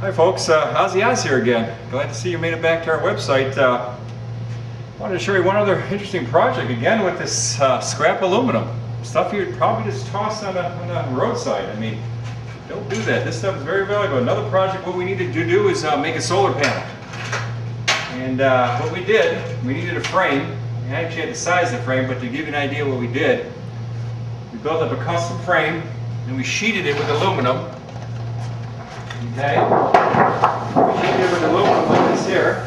Hi folks, uh, Ozzy Oz here again. Glad to see you made it back to our website. Uh, wanted to show you one other interesting project again with this uh, scrap aluminum. Stuff you'd probably just toss on a, on a roadside. I mean, don't do that. This stuff is very valuable. Another project, what we needed to do is uh, make a solar panel. And uh, what we did, we needed a frame. We actually had to size the frame, but to give you an idea what we did, we built up a custom frame and we sheeted it with aluminum. Okay? We sheeted it with aluminum like this here.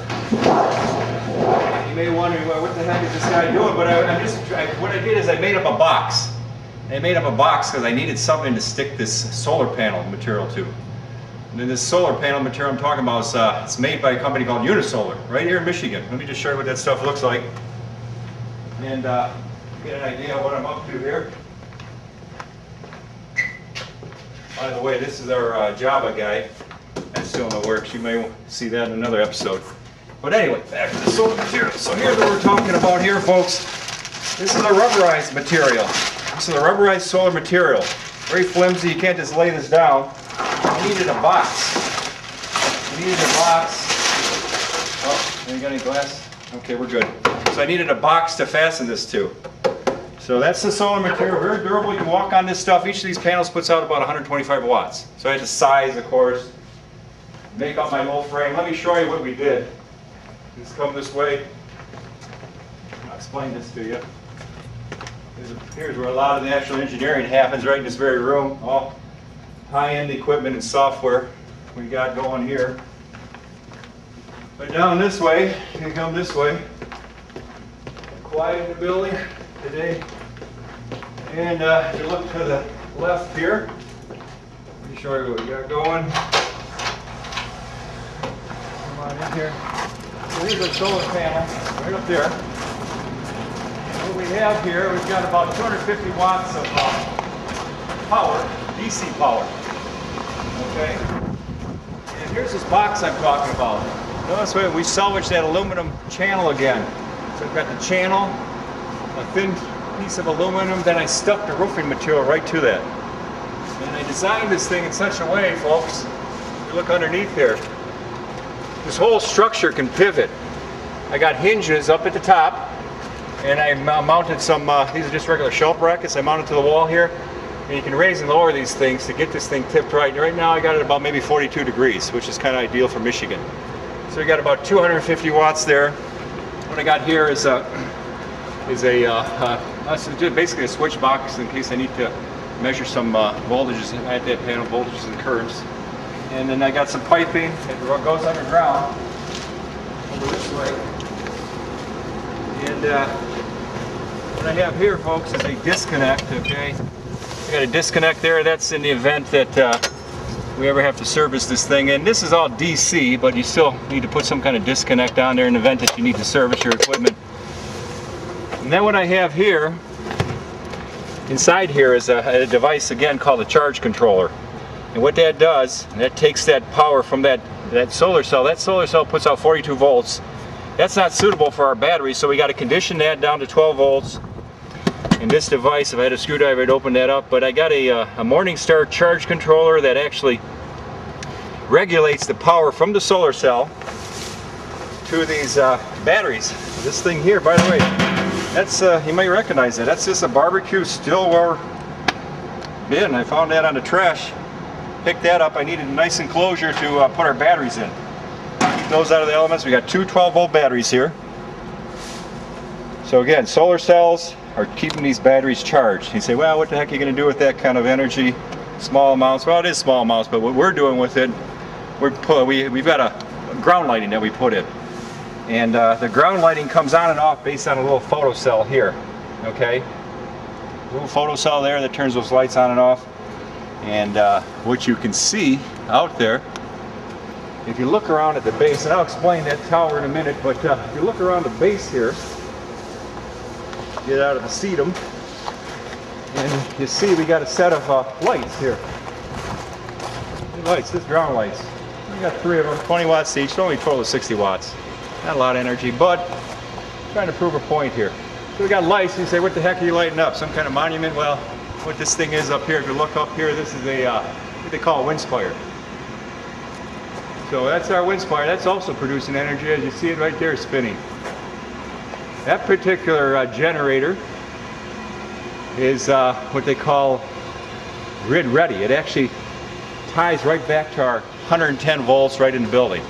You may wonder, well, what the heck is this guy doing? But I, am just, I, what I did is I made up a box. I made up a box because I needed something to stick this solar panel material to. And then this solar panel material I'm talking about is uh, it's made by a company called Unisolar, right here in Michigan. Let me just show you what that stuff looks like. And uh, get an idea of what I'm up to here. By the way, this is our uh, Java guy. That's still in the works. You may see that in another episode. But anyway, back to the solar material. So here's what we're talking about here, folks. This is a rubberized material. This is a rubberized solar material. Very flimsy. You can't just lay this down. I needed a box. I needed a box. Oh, you got any glass? Okay, we're good. So I needed a box to fasten this to. So that's the solar material, very durable. You can walk on this stuff. Each of these panels puts out about 125 watts. So I had to size, of course, make up my little frame. Let me show you what we did. Just come this way. I'll explain this to you. Here's where a lot of the actual engineering happens, right in this very room. All high-end equipment and software we got going here. But down this way, you come this way. Quiet in the building today. And uh, if you look to the left here, let me show you what we got going. Come on in here. So here's our solar panel right up there. What we have here, we've got about 250 watts of uh, power, DC power. Okay? And here's this box I'm talking about. Notice we salvaged that aluminum channel again. So we've got the channel, a thin piece of aluminum, then I stuck the roofing material right to that. And I designed this thing in such a way, folks, you look underneath here, this whole structure can pivot. I got hinges up at the top, and I mounted some, uh, these are just regular shelf brackets, I mounted to the wall here, and you can raise and lower these things to get this thing tipped right. And Right now I got it about maybe 42 degrees, which is kind of ideal for Michigan. So we got about 250 watts there. What I got here is a, is a uh, uh, basically a switch box in case I need to measure some uh, voltages at that panel, voltages and currents. And then I got some piping that goes underground over this way. And uh, what I have here, folks, is a disconnect, okay? I got a disconnect there. That's in the event that uh, we ever have to service this thing. And this is all DC, but you still need to put some kind of disconnect on there in the event that you need to service your equipment. And then what I have here, inside here is a, a device again called a charge controller. And what that does, that takes that power from that, that solar cell. That solar cell puts out 42 volts. That's not suitable for our battery, so we got to condition that down to 12 volts. And this device, if I had a screwdriver, I'd open that up. But I got a, uh, a Morningstar charge controller that actually regulates the power from the solar cell to these uh, batteries. This thing here, by the way, that's uh, you might recognize it. That's just a barbecue stillware bin. I found that on the trash picked that up, I needed a nice enclosure to uh, put our batteries in. Keep those out of the elements. We got two 12 volt batteries here. So again, solar cells are keeping these batteries charged. You say, well, what the heck are you going to do with that kind of energy? Small amounts. Well, it is small amounts, but what we're doing with it, we're put, we, we've got a ground lighting that we put in. And uh, the ground lighting comes on and off based on a little photocell here. Okay? Little photocell there that turns those lights on and off. And uh, what you can see out there, if you look around at the base, and I'll explain that tower in a minute, but uh, if you look around the base here, get out of the sedum, and you see we got a set of uh, lights here. Lights, this ground lights. We got three of them, 20 watts each, only total of 60 watts. Not a lot of energy, but trying to prove a point here. So we got lights, and you say, what the heck are you lighting up? Some kind of monument? Well, what this thing is up here. If you look up here, this is a uh, what they call a wind spire. So that's our Windspire. That's also producing energy. As you see it right there spinning. That particular uh, generator is uh, what they call grid ready. It actually ties right back to our 110 volts right in the building.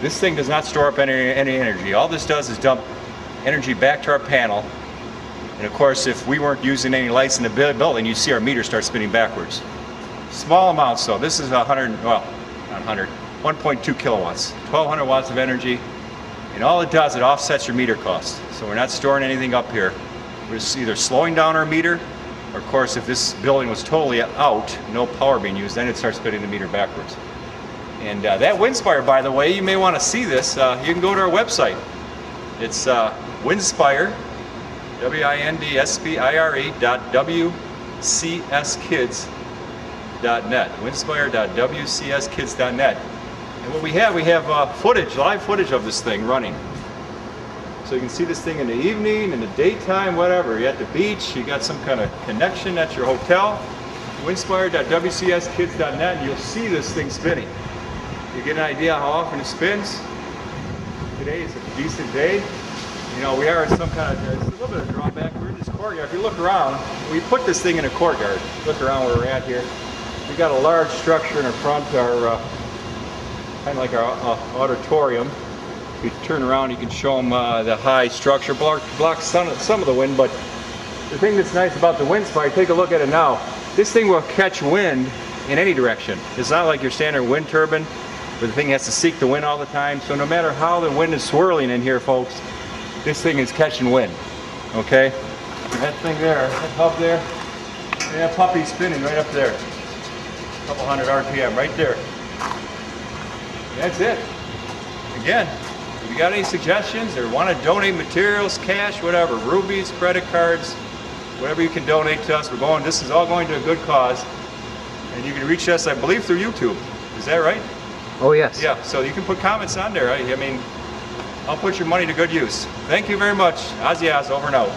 This thing does not store up any, any energy. All this does is dump energy back to our panel. And of course, if we weren't using any lights in the building, you'd see our meter start spinning backwards. Small amounts though. This is 100, well, not 100, 1.2 kilowatts, 1200 watts of energy. And all it does, it offsets your meter cost. So we're not storing anything up here. We're just either slowing down our meter, or of course, if this building was totally out, no power being used, then it starts spinning the meter backwards. And uh, that Windspire, by the way, you may want to see this. Uh, you can go to our website. It's uh, Windspire, W-I-N-D-S-P-I-R-E dot W-C-S-Kids dot net. Windspire.wcskids.net. And what we have, we have uh, footage, live footage of this thing running. So you can see this thing in the evening, in the daytime, whatever. You're at the beach, you got some kind of connection at your hotel. Windspire.wcskids.net, and you'll see this thing spinning. You get an idea how often it spins. Today is a decent day. You know, we are in some kind of, a little bit of drawback. We're in this courtyard. If you look around, we put this thing in a courtyard. Look around where we're at here. We got a large structure in the front, our uh, kind of like our uh, auditorium. If you turn around, you can show them uh, the high structure, block, blocks some, of- some of the wind, but the thing that's nice about the wind Windspire, take a look at it now. This thing will catch wind in any direction. It's not like your standard wind turbine where the thing has to seek the wind all the time. So no matter how the wind is swirling in here, folks, this thing is catching wind. Okay? That thing there, that hub there, that puppy spinning right up there. A Couple hundred RPM right there. That's it. Again, if you got any suggestions or want to donate materials, cash, whatever, rubies, credit cards, whatever you can donate to us, we're going, this is all going to a good cause. And you can reach us, I believe, through YouTube. Is that right? Oh, yes. Yeah, so you can put comments on there. I, I mean, I'll put your money to good use. Thank you very much. Ozzy Oz, over and out.